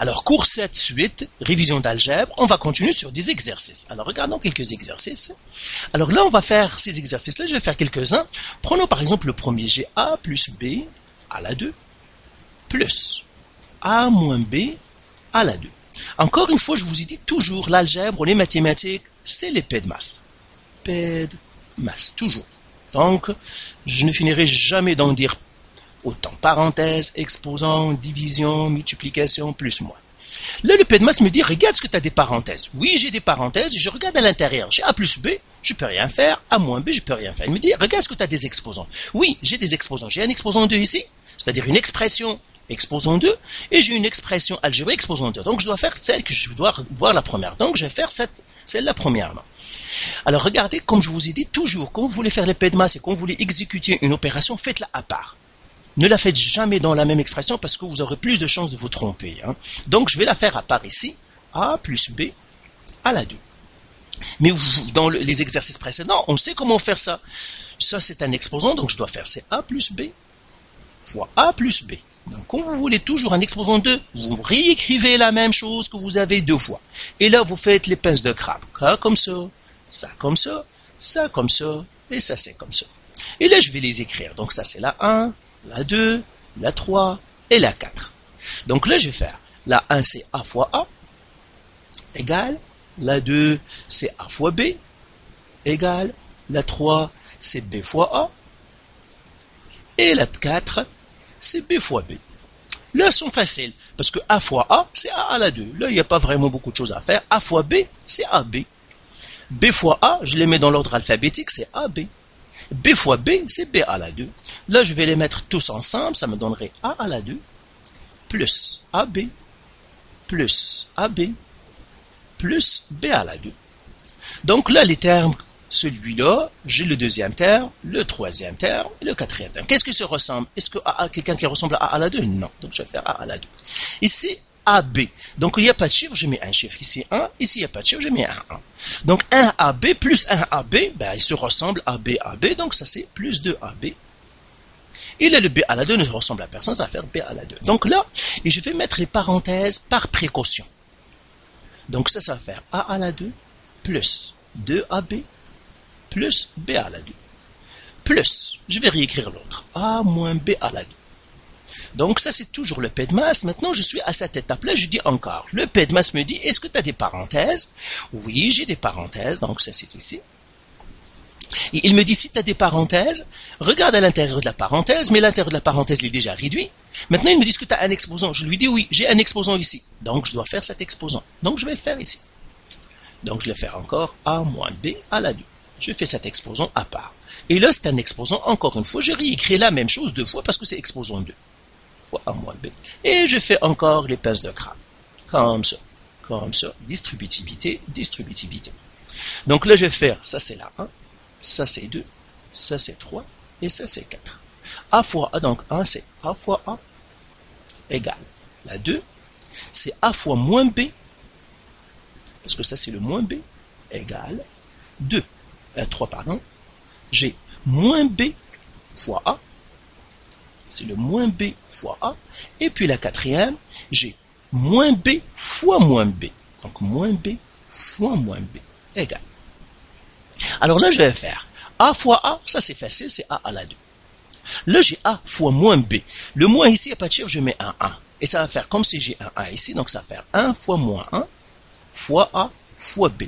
Alors, cours 7 suite, révision d'algèbre, on va continuer sur des exercices. Alors, regardons quelques exercices. Alors là, on va faire ces exercices-là, je vais faire quelques-uns. Prenons par exemple le premier, j'ai A plus B à la 2, plus A moins B à la 2. Encore une fois, je vous ai dit toujours, l'algèbre les mathématiques, c'est l'épée de masse. Épée de masse, toujours. Donc, je ne finirai jamais d'en dire autant. Parenthèse, exposant, division, multiplication, plus moins. Là, le PEDMAS me dit, regarde ce que tu as des parenthèses. Oui, j'ai des parenthèses, je regarde à l'intérieur. J'ai A plus B, je peux rien faire. A moins B, je peux rien faire. Il me dit, regarde ce que tu as des exposants. Oui, j'ai des exposants. J'ai un exposant 2 ici, c'est-à-dire une expression exposant 2, et j'ai une expression algébrique exposant 2. Donc, je dois faire celle que je dois voir la première. Donc, je vais faire cette, celle-là premièrement. Alors, regardez, comme je vous ai dit, toujours, quand vous voulez faire les PEDMAS et quand vous voulez exécuter une opération, faites-la à part. Ne la faites jamais dans la même expression parce que vous aurez plus de chances de vous tromper. Hein. Donc, je vais la faire à part ici. A plus B à la 2. Mais dans les exercices précédents, on sait comment faire ça. Ça, c'est un exposant, donc je dois faire c'est A plus B fois A plus B. Donc, quand vous voulez toujours un exposant 2, vous réécrivez la même chose que vous avez deux fois. Et là, vous faites les pinces de crabe. Ça comme ça, ça comme ça, ça comme ça, et ça c'est comme ça. Et là, je vais les écrire. Donc, ça c'est la 1, la 2, la 3 et la 4. Donc là, je vais faire la 1, c'est A fois A, égale, la 2, c'est A fois B, égale, la 3, c'est B fois A, et la 4, c'est B fois B. Là, elles sont faciles, parce que A fois A, c'est A à la 2. Là, il n'y a pas vraiment beaucoup de choses à faire. A fois B, c'est AB. B fois A, je les mets dans l'ordre alphabétique, c'est AB. B fois B, c'est B à la 2. Là, je vais les mettre tous ensemble, ça me donnerait A à la 2, plus AB, plus AB, plus B à la 2. Donc là, les termes, celui-là, j'ai le deuxième terme, le troisième terme et le quatrième terme. Qu'est-ce qui se ressemble? Est-ce que A, quelqu'un qui ressemble à A à la 2 Non. Donc je vais faire A à la 2. Ici, AB. Donc il n'y a pas de chiffre, je mets un chiffre. Ici 1, ici il n'y a pas de chiffre, je mets un 1. Donc 1 AB plus 1 AB, ben, il se ressemble à B AB, donc ça c'est plus 2 AB. Et là, le B à la 2 ne ressemble à personne, ça va faire B à la 2. Donc là, je vais mettre les parenthèses par précaution. Donc ça, ça va faire A à la 2 plus 2AB plus B à la 2. Plus, je vais réécrire l'autre, A moins B à la 2. Donc ça, c'est toujours le PEDMAS. Maintenant, je suis à cette étape-là, je dis encore. Le PEDMAS me dit, est-ce que tu as des parenthèses? Oui, j'ai des parenthèses, donc ça c'est ici. Et il me dit, si tu as des parenthèses, regarde à l'intérieur de la parenthèse, mais l'intérieur de la parenthèse est déjà réduit. Maintenant, il me dit, que tu as un exposant? Je lui dis, oui, j'ai un exposant ici. Donc, je dois faire cet exposant. Donc, je vais le faire ici. Donc, je vais faire encore A moins B à la 2. Je fais cet exposant à part. Et là, c'est un exposant, encore une fois, je réécris la même chose deux fois parce que c'est exposant 2. A moins B. Et je fais encore pinces de crâne. Comme ça. Comme ça. Distributivité, distributivité. Donc là, je vais faire, ça c'est la 1, ça c'est 2, ça c'est 3, et ça c'est 4. A fois A, donc 1 c'est A fois A, égale. La 2, c'est A fois moins B, parce que ça c'est le moins B, égale 2. 3, euh, pardon. J'ai moins B fois A, c'est le moins B fois A. Et puis la quatrième, j'ai moins B fois moins B. Donc moins B fois moins B égale. Alors là, je vais faire A fois A, ça c'est facile, c'est A à la 2. Là, j'ai A fois moins B. Le moins ici, a de chiffre, je mets un 1. Et ça va faire comme si j'ai un 1 ici, donc ça va faire 1 fois moins 1 fois A fois B.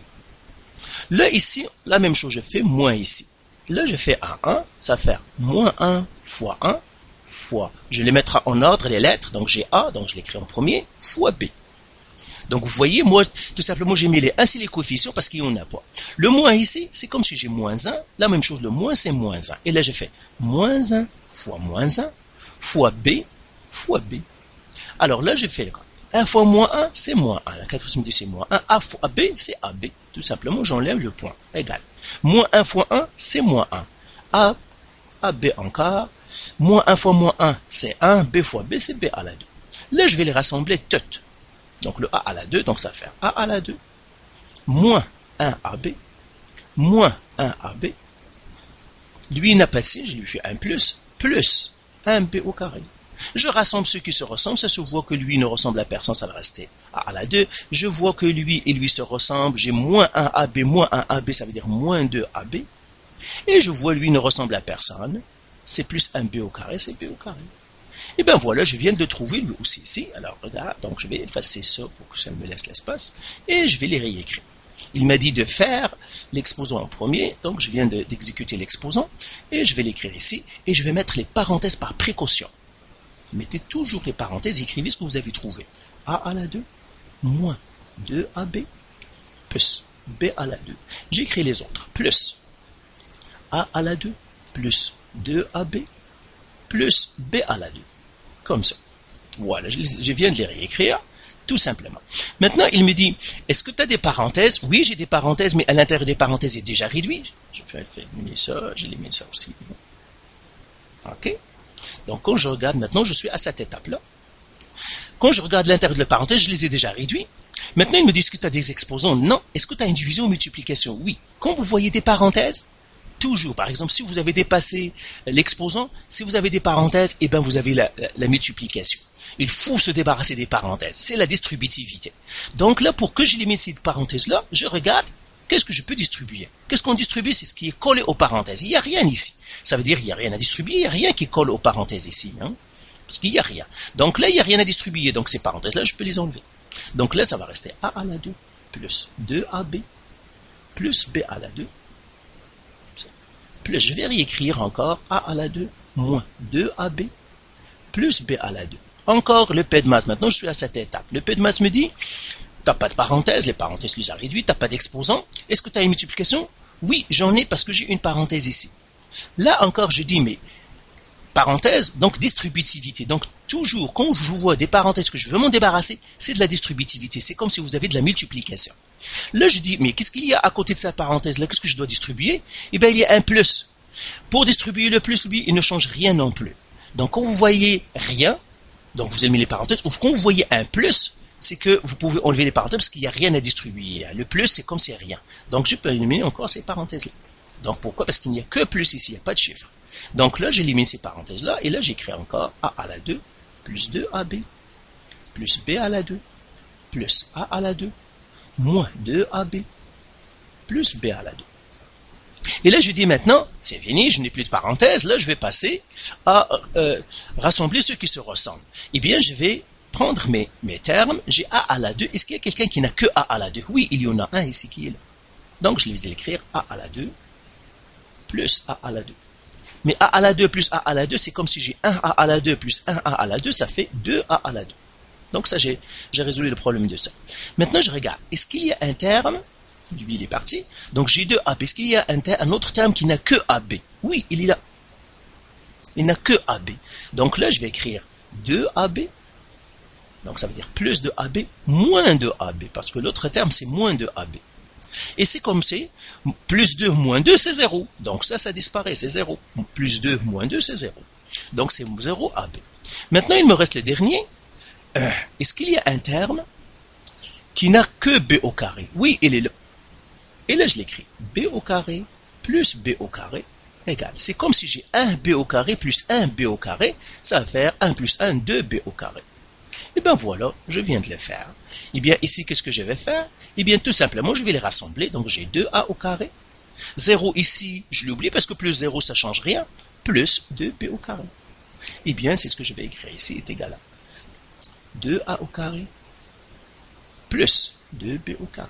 Là, ici, la même chose, je fais moins ici. Là, je fais un 1, ça va faire moins 1 fois 1 fois. Je les mettrai en ordre, les lettres. Donc j'ai A, donc je l'écris en premier, fois B. Donc vous voyez, moi, tout simplement, j'ai mis les ainsi les coefficients parce qu'il n'y en a pas. Le moins ici, c'est comme si j'ai moins 1. La même chose, le moins, c'est moins 1. Et là, j'ai fait moins 1 fois moins 1 fois B fois B. Alors là, j'ai fait le 1 fois moins 1, c'est moins 1. La calculation c'est moins 1. A fois B, c'est AB. Tout simplement, j'enlève le point. Égal. Moins 1 fois 1, c'est moins 1. A, AB encore, Moins 1 fois moins 1, c'est 1. B fois B, c'est B à la 2. Là, je vais les rassembler toutes. Donc le A à la 2, donc ça fait A à la 2. Moins 1 AB. Moins 1 AB. Lui, il n'a pas de je lui fais 1 plus. Plus 1B au carré. Je rassemble ceux qui se ressemblent, ça se voit que lui ne ressemble à personne, ça va rester A à la 2. Je vois que lui et lui se ressemblent, j'ai moins 1 AB, moins 1 AB, ça veut dire moins 2 AB. Et je vois lui ne ressemble à personne, c'est plus 1 B au carré, c'est B au carré. Et bien voilà, je viens de trouver lui aussi ici. Alors regarde, donc je vais effacer ça pour que ça me laisse l'espace, et je vais les réécrire. Il m'a dit de faire l'exposant en premier, donc je viens d'exécuter l'exposant, et je vais l'écrire ici, et je vais mettre les parenthèses par précaution. Mettez toujours les parenthèses, écrivez ce que vous avez trouvé. A à la 2, moins 2AB, plus B à la 2. J'écris les autres, plus A à la 2, plus 2AB, plus B à la 2. Comme ça. Voilà, je viens de les réécrire tout simplement. Maintenant, il me dit, est-ce que tu as des parenthèses? Oui, j'ai des parenthèses, mais à l'intérieur des parenthèses, est déjà réduit. Je vais faire ça, mis ça aussi. OK Donc, quand je regarde maintenant, je suis à cette étape-là. Quand je regarde l'intérieur de la parenthèse, je les ai déjà réduits. Maintenant, il me dit, est-ce que tu as des exposants? Non. Est-ce que tu as une division ou multiplication? Oui. Quand vous voyez des parenthèses, toujours, par exemple, si vous avez dépassé l'exposant, si vous avez des parenthèses, eh bien, vous avez la multiplication. Il faut se débarrasser des parenthèses. C'est la distributivité. Donc là, pour que j'élimine ces parenthèses-là, je regarde qu'est-ce que je peux distribuer. Qu'est-ce qu'on distribue? C'est ce qui est collé aux parenthèses. Il n'y a rien ici. Ça veut dire qu'il n'y a rien à distribuer, il n'y a rien qui colle aux parenthèses ici. Hein? Parce qu'il n'y a rien. Donc là, il n'y a rien à distribuer. Donc ces parenthèses-là, je peux les enlever. Donc là, ça va rester A à la 2 plus 2AB plus B à la 2 plus, je vais réécrire encore A à la 2 moins 2AB plus B à la 2 encore le P de masse. Maintenant, je suis à cette étape. Le P de masse me dit, t'as pas de parenthèse, les parenthèses déjà réduites, t'as pas d'exposant. Est-ce que tu as une multiplication? Oui, j'en ai parce que j'ai une parenthèse ici. Là encore, je dis, mais parenthèse, donc distributivité. Donc toujours, quand je vois des parenthèses que je veux m'en débarrasser, c'est de la distributivité. C'est comme si vous avez de la multiplication. Là, je dis, mais qu'est-ce qu'il y a à côté de cette parenthèse-là Qu'est-ce que je dois distribuer? Eh bien, il y a un plus. Pour distribuer le plus, lui, il ne change rien non plus. Donc, quand vous voyez rien, donc vous mis les parenthèses, ou quand vous voyez un plus, c'est que vous pouvez enlever les parenthèses parce qu'il n'y a rien à distribuer. Le plus, c'est comme c'est rien. Donc je peux éliminer encore ces parenthèses-là. Donc pourquoi? Parce qu'il n'y a que plus ici, il n'y a pas de chiffre. Donc là, j'élimine ces parenthèses-là, et là, j'écris encore A à la 2, plus 2AB, plus B à la 2, plus A à la 2, moins 2AB, plus B à la 2. Et là, je dis maintenant, c'est fini, je n'ai plus de parenthèse, là, je vais passer à euh, rassembler ceux qui se ressemblent. Eh bien, je vais prendre mes, mes termes, j'ai A à la 2. Est-ce qu'il y a quelqu'un qui n'a que A à la 2 Oui, il y en a un ici qui est là. Donc, je vais écrire A à la 2 plus A à la 2. Mais A à la 2 plus A à la 2, c'est comme si j'ai 1 A à la 2 plus 1 A à la 2, ça fait 2 A à la 2. Donc ça, j'ai résolu le problème de ça. Maintenant, je regarde. Est-ce qu'il y a un terme? Lui, il est parti. Donc j'ai deux AB. Est-ce qu'il y a un, autre terme qui n'a que AB Oui, il est là. Il n'a que AB. Donc là, je vais écrire 2AB. Donc ça veut dire plus de AB, moins de AB. Parce que l'autre terme, c'est moins de AB. Et c'est comme c'est, plus 2 moins 2, c'est 0. Donc ça, ça disparaît, c'est 0. Plus 2 moins 2, c'est 0. Donc c'est 0 AB. Maintenant, il me reste le dernier. Euh, est-ce qu'il y a un terme qui n'a que B au carré? Oui, il est là. Et là, je l'écris. B au carré plus B au carré égale. C'est comme si j'ai 1 B au carré plus 1 B au carré. Ça va faire 1 plus 1, 2 B au carré. Et eh bien voilà, je viens de le faire. Et eh bien ici, qu'est-ce que je vais faire? Eh bien tout simplement, je vais les rassembler. Donc j'ai 2A au carré. 0 ici, je l'oublie parce que plus 0, ça ne change rien. Plus 2B au carré. Eh bien, c'est ce que je vais écrire ici, est égal à 2A au carré plus 2B au carré.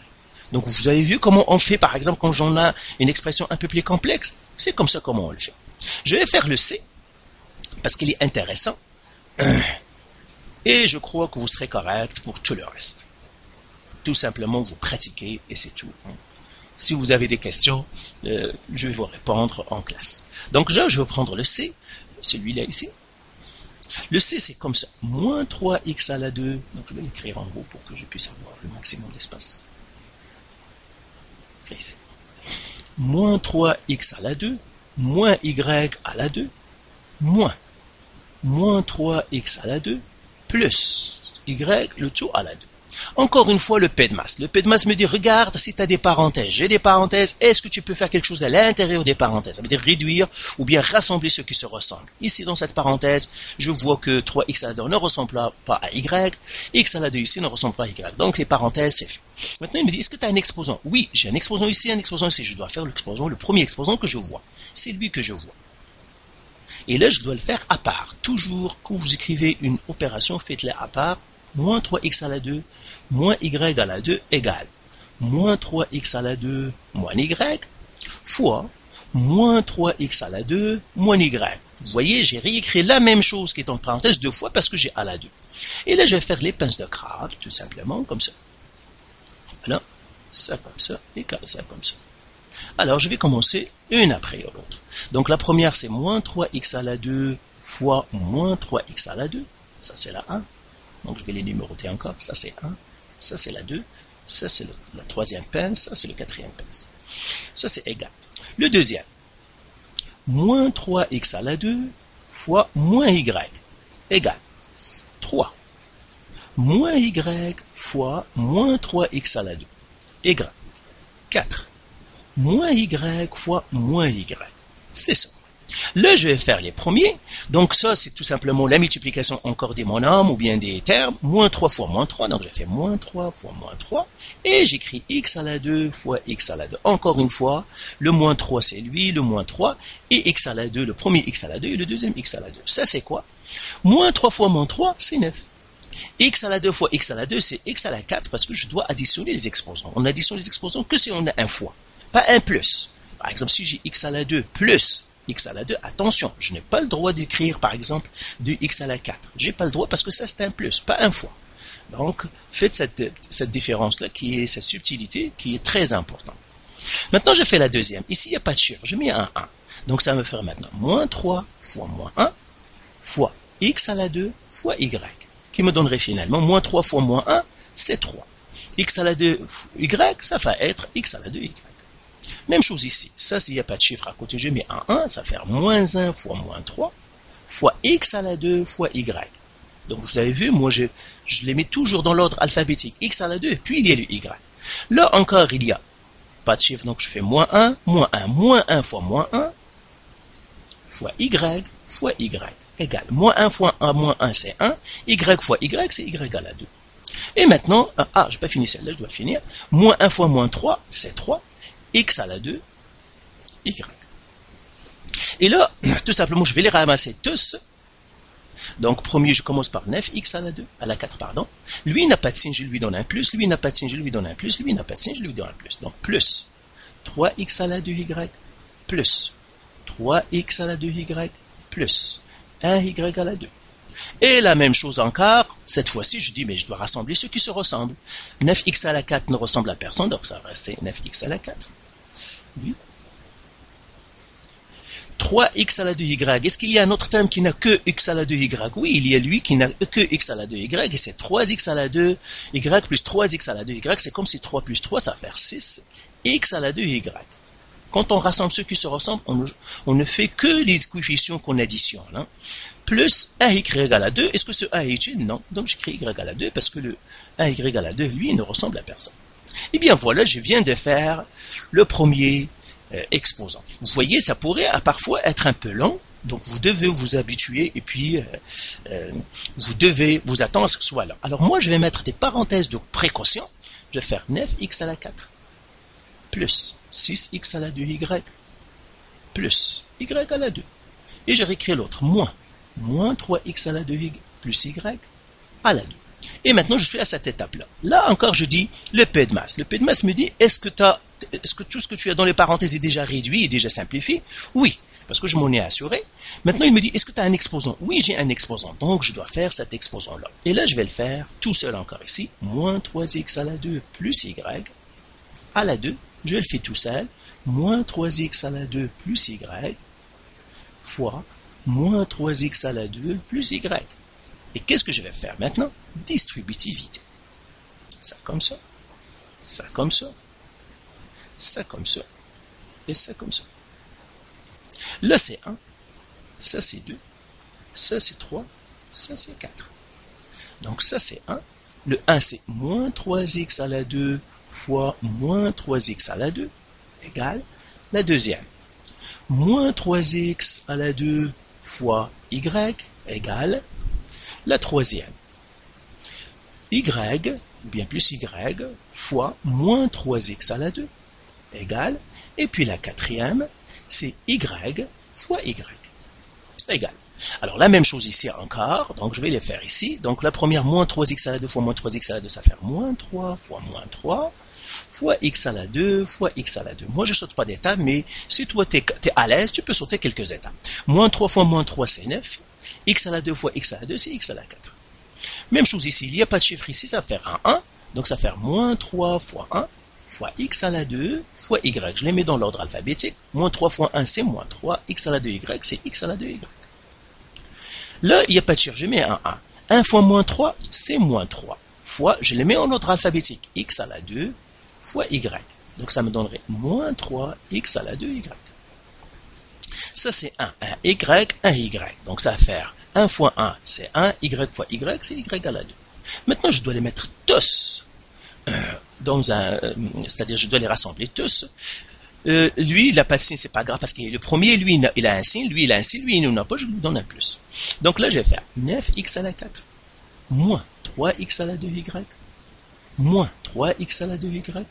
Donc vous avez vu comment on fait, par exemple, quand j'en ai une expression un peu plus complexe. C'est comme ça comment on le fait. Je vais faire le C, parce qu'il est intéressant. Et je crois que vous serez correct pour tout le reste. Tout simplement, vous pratiquez et c'est tout. Si vous avez des questions, euh, je vais vous répondre en classe. Donc là, je vais prendre le C, celui-là ici. Le C, c'est comme ça. Moins 3x à la 2. Donc je vais l'écrire en haut pour que je puisse avoir le maximum d'espace moins 3x à la 2, moins y à la 2, moins, moins 3x à la 2, plus y le tout à la 2. Encore une fois, le P de masse. Le P de masse me dit, regarde si tu as des parenthèses. J'ai des parenthèses. Est-ce que tu peux faire quelque chose à l'intérieur des parenthèses? Ça veut dire réduire ou bien rassembler ce qui se ressemble. Ici, dans cette parenthèse, je vois que 3x à la 2 ne ressemble pas à y. x à la 2 ici ne ressemble pas à y. Donc, les parenthèses, c'est fait. Maintenant, il me dit, est-ce que tu as un exposant? Oui, j'ai un exposant ici, un exposant ici. Je dois faire l'exposant, le premier exposant que je vois. C'est lui que je vois. Et là, je dois le faire à part. Toujours, quand vous écrivez une opération, faites-la à part. Moins 3x à la 2 moins y à la 2 égale moins 3x à la 2 moins y fois moins 3x à la 2 moins y. Vous voyez, j'ai réécrit la même chose qui est en parenthèse deux fois parce que j'ai à la 2. Et là, je vais faire les pinces de crabe, tout simplement, comme ça. Voilà, ça comme ça, et comme ça, comme ça. Alors, je vais commencer une après l'autre. Donc, la première, c'est moins 3x à la 2 fois moins 3x à la 2. Ça, c'est la 1. Donc, je vais les numéroter encore. Ça, c'est 1 ça c'est la 2, ça c'est la troisième pince, ça c'est le quatrième pince. Ça c'est égal. Le deuxième, moins 3x à la 2 fois moins y égale 3. Moins y fois moins 3x à la 2 égale 4. Moins y fois moins y. C'est ça. Là, je vais faire les premiers. Donc ça, c'est tout simplement la multiplication encore des monomes ou bien des termes. Moins 3 fois moins 3. Donc je fais moins 3 fois moins 3. Et j'écris x à la 2 fois x à la 2. Encore une fois, le moins 3, c'est lui, le moins 3. Et x à la 2, le premier x à la 2 et le deuxième x à la 2. Ça, c'est quoi? Moins 3 fois moins 3, c'est 9 x à la 2 fois x à la 2, c'est x à la 4 parce que je dois additionner les exposants. On additionne les exposants que si on a un fois, pas un plus. Par exemple, si j'ai x à la 2 plus x à la 2. Attention, je n'ai pas le droit d'écrire, par exemple, du x à la 4. J'ai pas le droit parce que ça, c'est un plus, pas un fois. Donc, faites cette, différence-là, qui est cette subtilité, qui est très importante. Maintenant, je fais la deuxième. Ici, il n'y a pas de chiffre. Je mets un 1. Donc, ça me faire maintenant moins 3 fois moins 1 fois x à la 2 fois y, qui me donnerait finalement moins 3 fois moins 1, c'est 3. x à la 2 y, ça va être x à la 2y. Même chose ici. Ça, s'il n'y a pas de chiffre à côté, je mets un 1, ça va faire moins 1 fois moins 3 fois x à la 2 fois y. Donc vous avez vu, moi je, je les mets toujours dans l'ordre alphabétique. x à la 2, puis il y a le y. Là encore, il y a pas de chiffre, donc je fais moins 1, moins 1, moins 1 fois moins 1 fois y fois y égale. Moins 1 fois 1 moins 1, c'est 1. y fois y, c'est y à la 2. Et maintenant, ah, je n'ai pas fini celle-là, je dois finir. Moins 1 fois moins 3, c'est 3 x à la 2, y. Et là, tout simplement, je vais les ramasser tous. Donc, premier, je commence par 9, x à la 2, à la 4, pardon. Lui n'a pas de signe, je lui donne un plus. Lui n'a pas de signe, je lui donne un plus. Lui n'a pas de signe, je lui donne un plus. Donc, plus 3x à la 2y, plus 3x à la 2y, plus 1y à la 2. Et la même chose encore, cette fois-ci, je dis, mais je dois rassembler ceux qui se ressemblent. 9x à la 4 ne ressemble à personne, donc ça va rester 9x à la 4. 3x à la 2y. Est-ce qu'il y a un autre terme qui n'a que x à la 2y Oui, il y a lui qui n'a que x à la 2y, et c'est 3x à la 2y plus 3x à la 2y. C'est comme si 3 plus 3, ça fait 6 x à la 2y. Quand on rassemble ceux qui se ressemblent, on, ne fait que les coefficients qu'on additionne. Hein. Plus 1y à la 2. Est-ce que ce 1 est utile? Non. Donc j'écris y à la 2 parce que le 1y à la 2, lui, ne ressemble à personne. Eh bien voilà, je viens de faire le premier euh, exposant. Vous voyez, ça pourrait euh, parfois être un peu long, donc vous devez vous habituer et puis euh, vous devez vous attendre à ce que ce soit là. Alors moi, je vais mettre des parenthèses de précaution. Je vais faire 9x à la 4 plus 6x à la 2y plus y à la 2. Et je réécris l'autre, moins, moins 3x à la 2y plus y à la 2. Et maintenant, je suis à cette étape-là. Là encore, je dis le P de masse. Le P de masse me dit, est-ce que, tout ce que tu as dans les parenthèses est déjà réduit et déjà simplifié? Oui, parce que je m'en ai assuré. Maintenant, il me dit, est-ce que tu as un exposant? Oui, j'ai un exposant, donc je dois faire cet exposant-là. Et là, je vais le faire tout seul encore ici. Moins 3x à la 2 plus y à la 2. Je le fais tout seul. Moins 3x à la 2 plus y fois moins 3x à la 2 plus y. Et qu'est-ce que je vais faire maintenant? Distributivité. Ça comme ça, ça comme ça, ça comme ça, et ça comme ça. Là c'est 1, ça c'est 2, ça c'est 3, ça c'est 4. Donc ça c'est 1, Le 1, c'est moins 3x à la 2 fois moins 3x à la 2 égale la deuxième. Moins 3x à la 2 fois y égale la troisième. y, bien plus y, fois moins 3x à la 2 égale, et puis la quatrième, c'est y fois y égale. Alors la même chose ici encore, donc je vais les faire ici. Donc la première, moins 3x à la 2 fois moins 3x à la 2, ça fait moins 3 fois moins 3 fois x à la 2 fois x à la 2. Moi, je saute pas d'étape, mais si toi, tu es, à l'aise, tu peux sauter quelques étapes. Moins 3 fois moins 3, c'est 9. X à la 2 fois x à la 2, c'est x à la 4. Même chose ici, il n'y a pas de chiffre ici, ça va faire un 1. Donc ça va faire moins 3 fois 1 fois x à la 2 fois y. Je les mets dans l'ordre alphabétique. Moins 3 fois 1, c'est moins 3. x à la 2y, c'est x à la 2y. Là, il n'y a pas de chiffre, je mets un 1. 1 fois moins 3, c'est moins 3. Fois, je les mets en ordre alphabétique. x à la 2 fois y. Donc ça me donnerait moins 3x à la 2y. Ça c'est 1, un y, un y. Donc ça va faire 1 fois 1, c'est 1, y fois y, c'est y à la 2. Maintenant je dois les mettre tous euh, dans un... Euh, c'est-à-dire je dois les rassembler tous. Euh, lui, il n'a pas de signe, c'est pas grave, parce que le premier, lui, il a un signe, lui, il a un signe, lui, il n'en a pas, je lui donne un plus. Donc là, je vais faire 9x à la 4, moins 3x à la 2y, moins 3x à la 2y,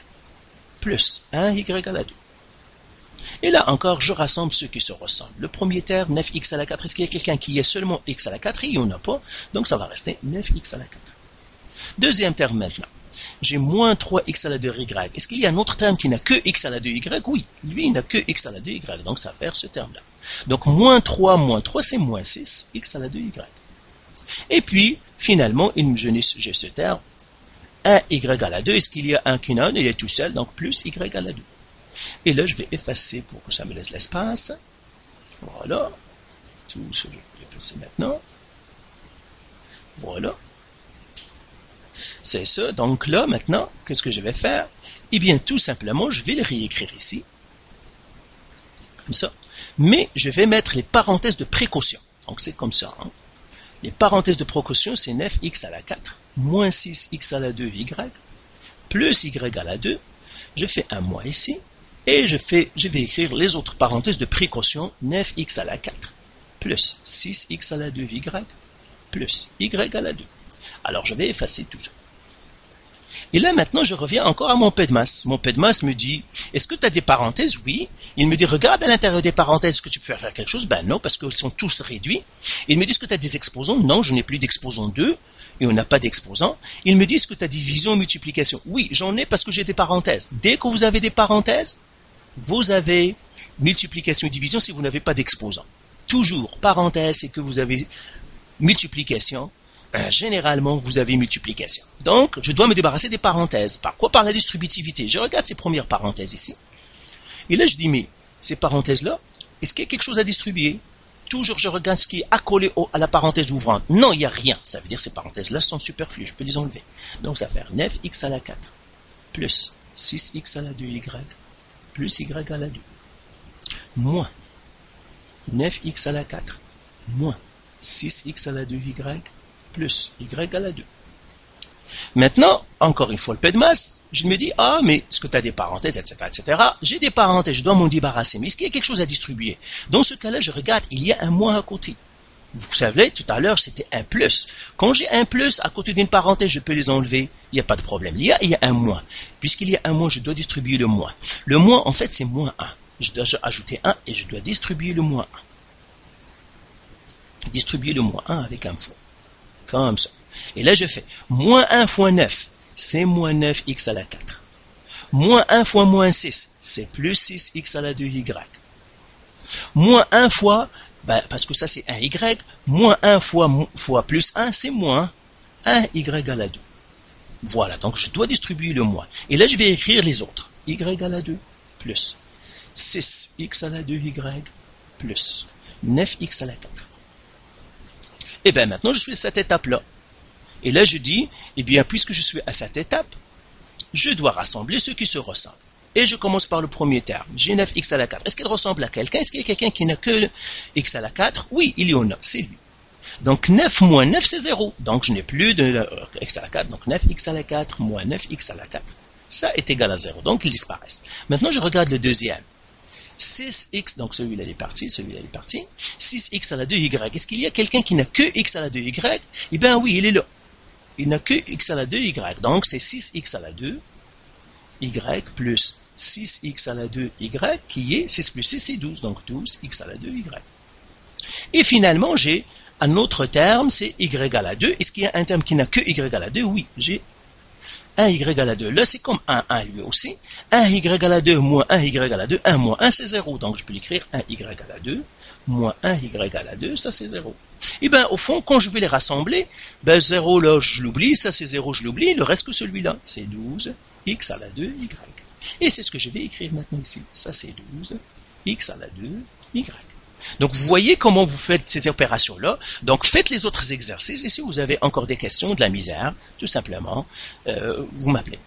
plus 1y à la 2. Et là encore, je rassemble ceux qui se ressemblent. Le premier terme, 9x à la 4, est-ce qu'il y a quelqu'un qui est seulement x à la 4 Il n'y en a pas, donc ça va rester 9x à la 4. Deuxième terme maintenant. J'ai moins 3x à la 2y. Est-ce qu'il y a un autre terme qui n'a que x à la 2y Oui, lui, il n'a que x à la 2y, donc ça va faire ce terme-là. Donc moins 3 moins 3, c'est moins 6, x à la 2y. Et puis, finalement, j'ai ce terme, 1y à la 2. Est-ce qu'il y a un qui Il est tout seul, donc plus y à la 2. Et là, je vais effacer pour que ça me laisse l'espace. Voilà. Tout ce que je vais effacer maintenant. Voilà. C'est ça. Donc là, maintenant, qu'est-ce que je vais faire? Eh bien, tout simplement, je vais le réécrire ici. Comme ça. Mais je vais mettre les parenthèses de précaution. Donc c'est comme ça. Hein. Les parenthèses de précaution, c'est 9x à la 4 moins 6x à la 2y, plus y à la 2, je fais un moins ici, et je, vais écrire les autres parenthèses de précaution, 9x à la 4, plus 6x à la 2y, plus y à la 2. Alors je vais effacer tout ça. Et là maintenant je reviens encore à mon PEDMAS. Mon PEDMAS me dit, est-ce que tu as des parenthèses? Oui. Il me dit, regarde à l'intérieur des parenthèses, est-ce que tu peux faire quelque chose? Ben non, parce qu'ils sont tous réduits. Il me dit, est-ce que tu as des exposants? Non, je n'ai plus d'exposants 2 et on n'a pas d'exposant, ils me disent que tu as division multiplication? Oui, j'en ai parce que j'ai des parenthèses. Dès que vous avez des parenthèses, vous avez multiplication et division si vous n'avez pas d'exposant. Toujours, parenthèse, c'est que vous avez multiplication. Euh, généralement, vous avez multiplication. Donc, je dois me débarrasser des parenthèses. Par quoi Par la distributivité? Je regarde ces premières parenthèses ici. Et là, je dis, mais ces parenthèses-là, est-ce qu'il y a quelque chose à distribuer? Toujours je regarde ce qui est accolé à la parenthèse ouvrante. Non, il n'y a rien. Ça veut dire que ces parenthèses-là sont superflues. Je peux les enlever. Donc ça va faire 9x à la 4 plus 6x à la 2y plus y à la 2 moins 9x à la 4 moins 6x à la 2y plus y à la 2. Maintenant, encore une fois, le P de masse, je me dis, ah, mais est-ce que tu as des parenthèses, etc., etc. J'ai des parenthèses, je dois m'en débarrasser. Mais est-ce qu'il y a quelque chose à distribuer? Dans ce cas-là, je regarde, il y a un moins à côté. Vous savez, tout à l'heure, c'était un plus. Quand j'ai un plus à côté d'une parenthèse, je peux les enlever. Il n'y a pas de problème. Il y a, il un moins. Puisqu'il y a un moins, je dois distribuer le moins. Le moins, en fait, c'est moins 1. Je dois ajouter 1 et je dois distribuer le moins 1. Distribuer le moins 1 avec un fois. Comme ça. Et là, je fais moins 1 fois 9, c'est moins 9x à la 4. Moins 1 fois moins 6, c'est plus 6x à la 2y. Moins 1 fois, ben, parce que ça c'est 1y, moins 1 fois, fois plus 1, c'est moins 1y à la 2. Voilà, donc je dois distribuer le moins. Et là, je vais écrire les autres. y à la 2 plus 6x à la 2y plus 9x à la 4. Et bien maintenant, je suis à cette étape-là. Et là, je dis, eh bien, puisque je suis à cette étape, je dois rassembler ceux qui se ressemblent. Et je commence par le premier terme, G9x à la 4. Est-ce qu'il ressemble à quelqu'un? Est-ce qu'il y a quelqu'un qui n'a que x à la 4 Oui, il y en a, c'est lui. Donc 9 moins 9, c'est 0. Donc je n'ai plus de euh, x à la 4. Donc 9x à la 4 moins 9x à la 4. Ça est égal à 0. Donc ils disparaissent. Maintenant, je regarde le deuxième. 6x, donc celui-là est parti, celui-là est parti. 6x à la 2y. Est-ce qu'il y a quelqu'un qui n'a que x à la 2y Eh bien oui, il est là. Il n'a que x à la 2y. Donc c'est 6x à la 2 y plus 6x à la 2y qui est 6 plus 6 c'est 12. Donc 12x à la 2y. Et finalement, j'ai un autre terme, c'est y à la 2. Est-ce qu'il y a un terme qui n'a que y à la 2 Oui, j'ai 1y à la 2. Là, c'est comme 1, 1 lui aussi. 1y à la 2 moins 1y à la 2. 1 moins 1, c'est 0. Donc, je peux l'écrire 1y à la 2 moins 1y à la 2, ça c'est 0. Et eh bien, au fond, quand je vais les rassembler, ben 0 là, je l'oublie, ça c'est 0, je l'oublie, le reste que celui-là, c'est 12, x à la 2, y. Et c'est ce que je vais écrire maintenant ici. Ça c'est 12, x à la 2, y. Donc, vous voyez comment vous faites ces opérations-là. Donc, faites les autres exercices. Et si vous avez encore des questions, de la misère, tout simplement, euh, vous m'appelez.